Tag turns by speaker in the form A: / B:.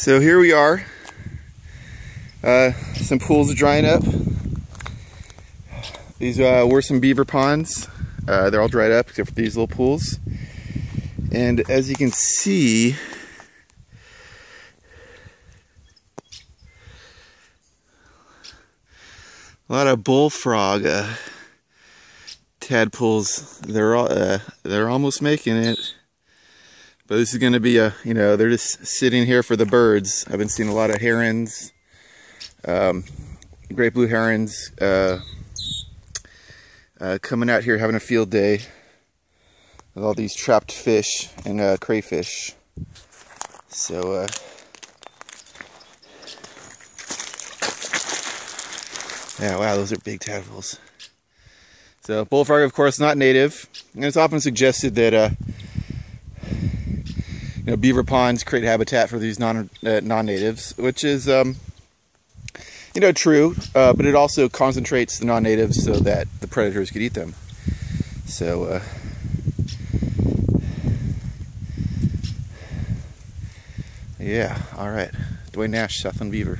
A: So here we are. Uh, some pools are drying up. These uh, were some beaver ponds. Uh, they're all dried up except for these little pools. And as you can see, a lot of bullfrog uh, tadpoles. They're all, uh, they're almost making it. But this is going to be a, you know, they're just sitting here for the birds. I've been seeing a lot of herons, um, great blue herons, uh, uh, coming out here having a field day with all these trapped fish and uh, crayfish. So, uh, yeah, wow, those are big tadpoles. So, bullfrog, of course, not native. And it's often suggested that uh, you know, beaver ponds create habitat for these non uh, non-natives, which is um, you know true, uh, but it also concentrates the non-natives so that the predators could eat them. So. Uh, yeah, all right. Duane Nash, Southland Beaver.